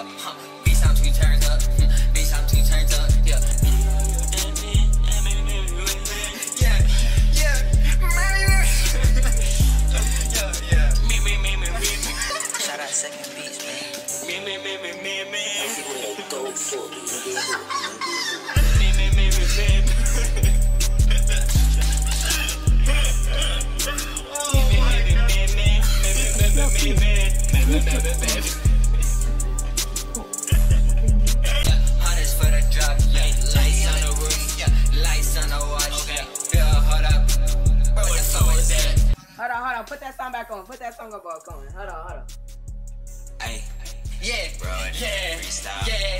up. Huh. Beats on two turns up. Hmm. Beats on two turns up. Yeah. Yeah, yeah. Yeah, yeah. Me, me, me, me, me, me. Shout out second beats, man. Me, me, me, me, me, me. Me, me, me, me, me. Hunters Hold on. Put that song back on. Put that song up back on. Hold on, hold on. Hey, Yeah, Bro, yeah, freestyle. yeah.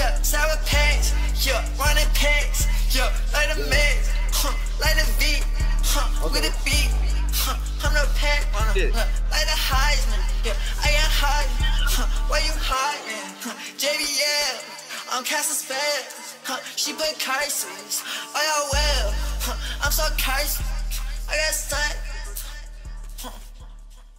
Yeah, sour pants. Yeah, running pants. Yeah, like the mix. Huh, like the beat. Huh, with the beat. Huh, I'm no pack runner. Shit. Huh, like the Heisman. Yeah, I am hiding. Huh, where you hiding? Huh, JBL. I'm casting spells. Huh, she put curses. Oh, yeah, well. Huh, I'm so cursed. I got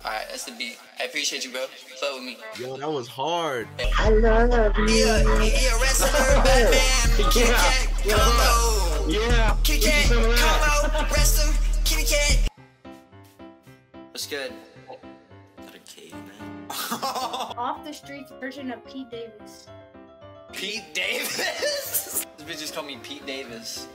stuck. Alright, that's the beat. I appreciate you, bro. Play with me. Yo, that was hard. I love you. Yeah, yeah, wrestler, Batman, Kitty Cat, combo. Yeah. Kitty Cat, combo, wrestler, Kitty Cat. What's good? Not a caveman. Off the streets version of Pete Davis. Pete Davis? this bitch just called me Pete Davis.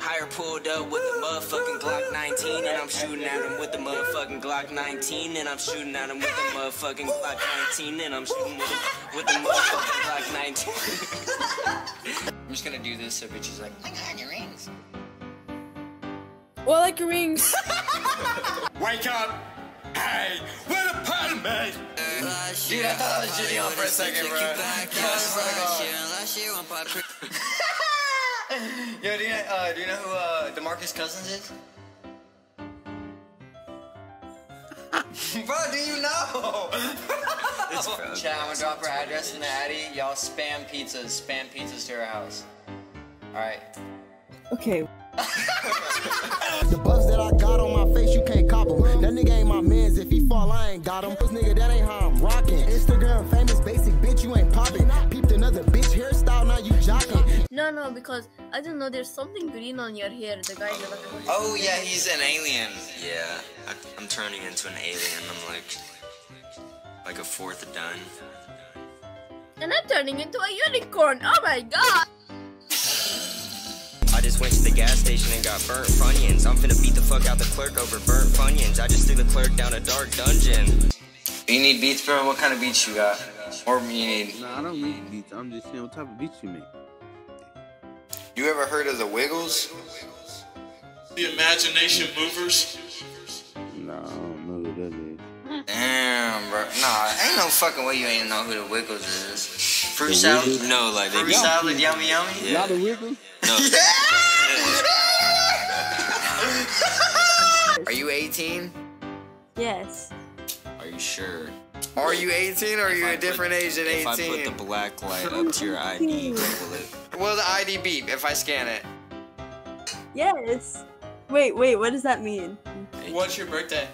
Hire pulled up with the motherfucking Glock 19, and I'm shooting at him with the motherfucking Glock 19, and I'm shooting at him with the motherfucking Glock 19, and I'm shooting with, him with the motherfucking Glock 19. I'm just gonna do this so bitches like, oh my god, your rings. Well, I like your rings. Wake up! Hey, where the pen, mate? Dude, I thought I was Jimmy on for a second, bro. Yeah, I swear to God. Yo, do you, know, uh, do you know who uh, DeMarcus Cousins is? bro, do you know? Chat, I'm gonna drop her address in the Addy. Y'all spam pizzas, spam pizzas to her house. Alright. Okay. The buffs that I got on my face, you can't cop 'em. That nigga ain't my mans. If he fall, I ain't got him. This nigga, that ain't how I'm rocking. Instagram famous, basic bitch, you ain't popping. Peeped another bitch hairstyle, now you jocking. no, no, because I don't know. There's something green on your hair. The guy that Oh, yeah, he's an alien. Yeah, I, I'm turning into an alien. I'm like, like a fourth done. And I'm turning into a unicorn. Oh my god. I just went to the gas station and got burnt funyuns. I'm finna beat the fuck out the clerk over burnt funyuns. I just threw the clerk down a dark dungeon. You need beats, bro? What kind of beats you got? Or you need. Nah, I don't need beats. I'm just saying what type of beats you make. You ever heard of the Wiggles? The Imagination Movers. Nah, I don't know who that is. Damn, bro. Nah, ain't no fucking way you ain't know who the Wiggles is. Fruit The salad? Wiggles? No, like they Fruit be salad, yummy, yummy? Yeah. Y'all the Wiggles? No. Are you 18? Yes. Are you sure? Are you 18 or are you If I a different put- age than 18? If I 18? put the black light up to your ID, will it? Will the ID beep if I scan it? Yes. Wait, wait, what does that mean? What's your birthday?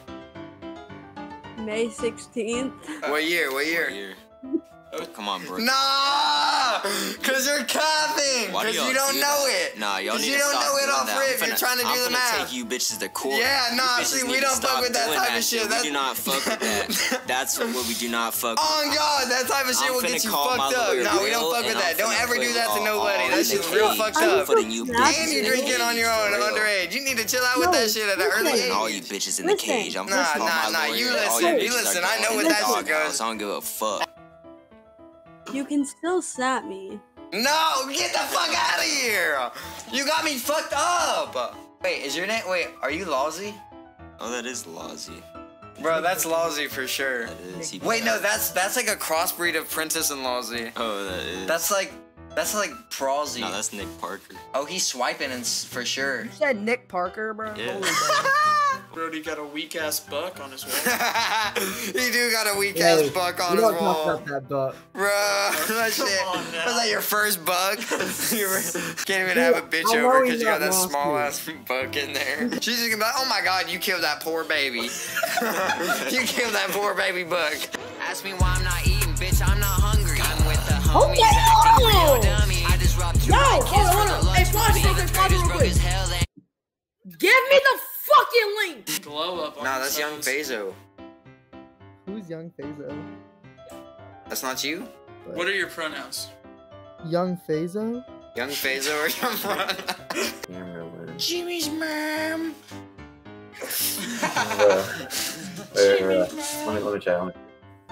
May 16th? What year? What year? Here. Oh, come on, bro. Nah, cause you're capping. Why Cause y'all you don't do know that? it. Nah, y'all 'Cause need you to don't stop know it doing off that. rip. I'm you're trying to do I'm the finna math. take you bitches to court. Yeah, You nah, bitches see, we don't fuck with that doing type of shit. We That's- do not fuck with that. That's what we do not fuck oh, with. Oh God, that type of shit I'm will get you fucked up. lawyer, No, we don't fuck with that. Don't ever do that to nobody. all That shit's real cage. fucked I'm up. putting you That's And bitches you in the drinking on cage, your own underage. You need to chill out with that shit at an early Putting all you bitches in the cage. I'm Nah, nah, nah, you listen, you listen, I know what the that shit doghouse. goes. I don't give a fuck. You can still slap me. No, get the fuck out of here. You got me fucked up. Wait, is your name? Wait, are you Lawsy? Oh, that is Lozzie. Bro, that's Lawsy for sure. That is. Wait, no, that's that's like a crossbreed of Princess and Lawsy. Oh, that is. That's like that's like Prawsy. No, that's Nick Parker. Oh, he's swiping and s- for sure. You said Nick Parker, bro. Yeah. Holy bro. Brody got a weak ass buck on his wall. he do got a weak ass buck on we his don't talk wall. about that buck. Bro, that shit. Was now. that your first bug? you can't even have a bitch I over because you got that nasty. small ass bug in there. She's just gonna be like, oh my god, you killed that poor baby. you killed that poor baby bug. Ask me why I'm not eating, bitch, I'm not hungry. I'm with the homies Okay. acting real dummy. I just robbed two Yo, hold on, hold on. Hey, lunch pause money. real quick, pause traders real broke quick. as hell. They- Give me the fucking link. Glow up on Nah, that's Young phones. Fazo. Who's Young Fazo? That's not you? What are your pronouns? Young Fazo? Young Fazo or Young Jimmy's mom. Wait, wait, wait. Let me let me try. All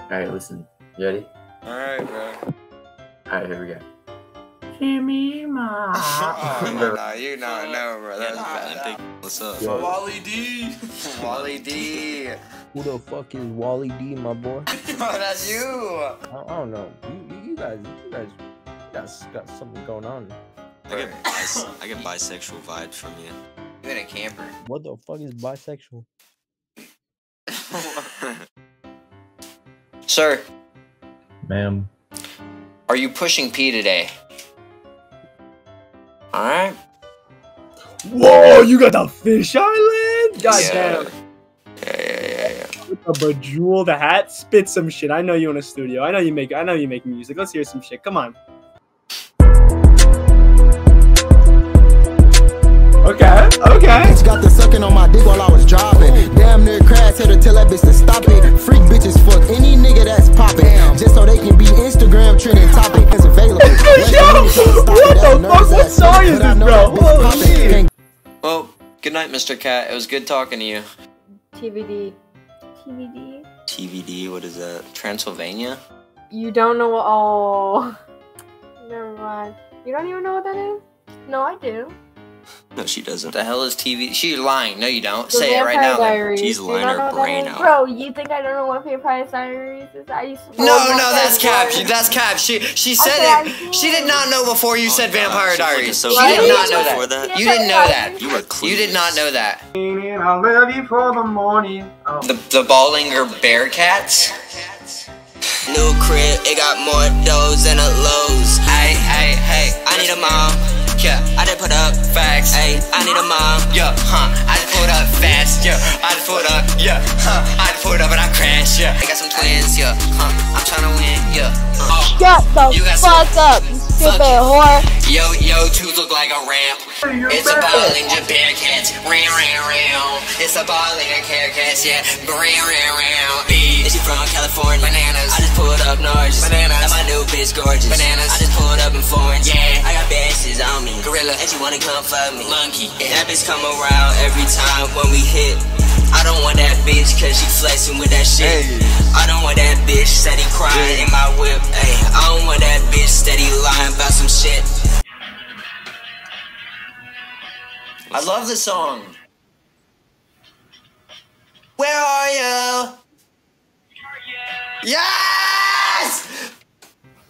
right, listen. You ready? Alright, bro. All right, here we go. Oh, no, no, you know, no, bro. That was bad. Olympic. What's up? Yo, Wally D. Wally D. Who the fuck is Wally D, my boy? Oh, that's you. I, I don't know. You, you, you guys, you guys, you guys got something going on. I get, bis- I get bisexual vibes from you. You're in a camper. What the fuck is bisexual? Sir, ma'am. are you pushing P today? Alright. Whoa, you got the fish island? God yeah. damn. Yeah, yeah, yeah, yeah. A bejeweled hat. Spit some shit. I know you in a studio. I know you make. I know you make music. Let's hear some shit. Come on. Okay. Okay. Bitch got the sucking on my dick while I was driving. Damn near crash, had to tell that bitch to stop it. Freak bitches fuck any nigga that's popping. Just so they can be Instagram trending topic. It's available. Yo, what the fuck? What song is this, bro? Holy shit. Well, good night, Mr. Cat. It was good talking to you. TVD. TVD? TVD, what is that? Transylvania? You don't know what. Oh. Never mind. You don't even know what that is? No, I do. No, she doesn't. What the hell is TV? She's lying. No, you don't. The Say it right now. Diaries. She's lying her know what that brain out. Bro, you think I don't know what Vampire Diaries is? I used to. No, no, that's cap. She, that's cap. She she said Okay, it. She did not know before you oh said God, Vampire she Diaries. so She did not know that. that. You didn't know that. You were clueless. You did not know that. I'm ready for the morning. Oh. The the Ballinger Bearcats. New crib, it got more doors than a Lowe's. Hey, hey, hey. I need a mom. Yeah, I did put up facts. Hey, I need a mom. Yeah, huh. I just pulled up fast. Yeah, I just pulled up. Yeah, huh. I just pulled up and I crashed. Yeah, I got some twins. Yeah, huh. I'm trying to win. Yeah. Uh. Shut the You got fuck up, stupid whore. Yo, yo, two look like a ramp. It's a Bollinger Bearcats. Ram, ram, ram. It's a Bollinger Bearcats. Yeah, ram, ram, ram. Is Bees. she from California? Bananas. I just pulled up north. Bananas. And my new bitch gorgeous. Bananas. I just pulled up in foreign. Yeah. I got bashes on me. Gorilla. And she wanna come fuck me. Monkey. And that bitch come around every time when we hit. I don't want that bitch cause she flexing with that shit. I don't want that bitch steady crying in my whip. Ay, about some shit. I love the song. Where are you? Yes!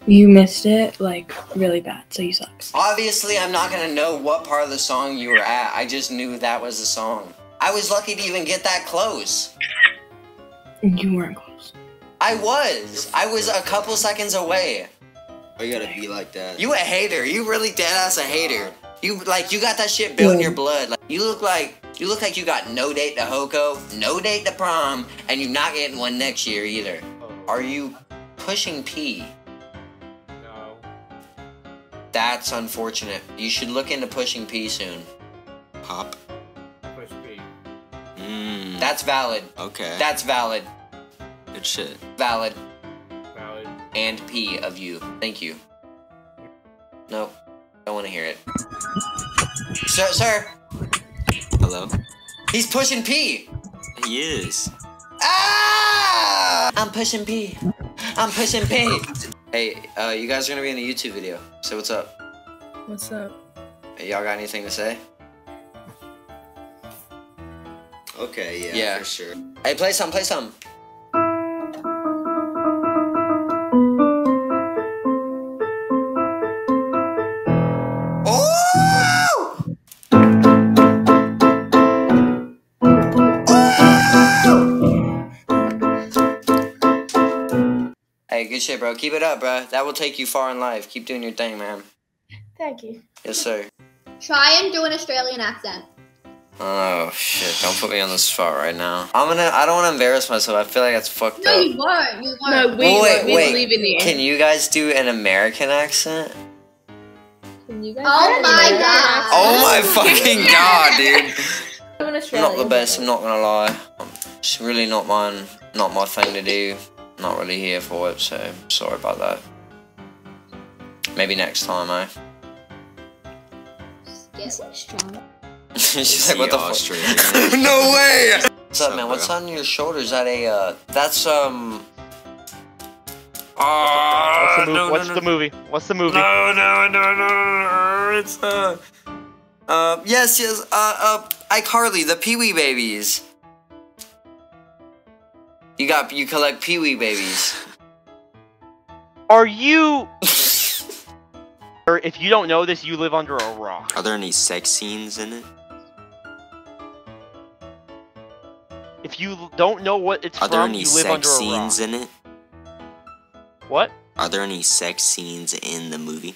You missed it like really bad, so you suck. Obviously, I'm not gonna know what part of the song you were at. I just knew that was the song. I was lucky to even get that close. You weren't close. I was. I was a couple seconds away. Why you gotta be like that? You a hater. You really dead ass a hater. You like you got that shit built in your mm. blood. Like you look like you look like you got no date to HoCo, no date to prom, and you're not getting one next year either. Oh. Are you pushing P? No. That's unfortunate. You should look into pushing P soon. Pop. Push P. Mmm. That's valid. Okay. That's valid. good shit. Valid. Valid. And P of you. Thank you. Nope. Don't want to hear it. Sir, sir. Hello? He's pushing P. He is. Ah! I'm pushing P. I'm pushing P. Hey, uh, you guys are gonna be in a YouTube video. So what's up? What's up? Hey, Y'all got anything to say? Okay, yeah, Yeah. for sure. Hey, play some, play some. Good shit, bro. Keep it up, bro. That will take you far in life. Keep doing your thing, man. Thank you. Yes, sir. Try and do an Australian accent. Oh shit! Don't put me on the spot right now. I'm gonna. I don't want to embarrass myself. I feel like that's fucked No, up. you won't. You won't. No, we, Well, wait, we wait. believe in you. Can you guys do an American accent? Can you guys Oh my god. Oh my fucking god, dude! I'm I'm not the best. I'm not gonna lie. It's really not mine. Not my thing to do. Not really here for it. So sorry about that. Maybe next time, eh? Get strong. She's like, what the fuck? Australian? no way! What's up, up, man? What's on your shoulder? Is that a, uh, that's, um... Ah, What's the, mov- no, no, what's no. the movie? What's the movie? No, no, no, no, no, no, it's, uh... Uh, yes, yes, uh, uh, iCarly, the Pee-wee babies. You got, you collect Pee-wee babies. Are you? or if you don't know this, you live under a rock. Are there any sex scenes in it? If you don't know what it's Are there from, any you live under sex a rock. scenes in it? What? Are there any sex scenes in the movie?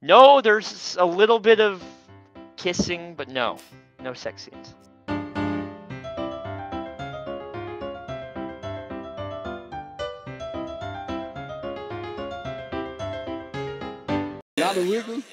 No, there's a little bit of kissing, but no, no sex scenes.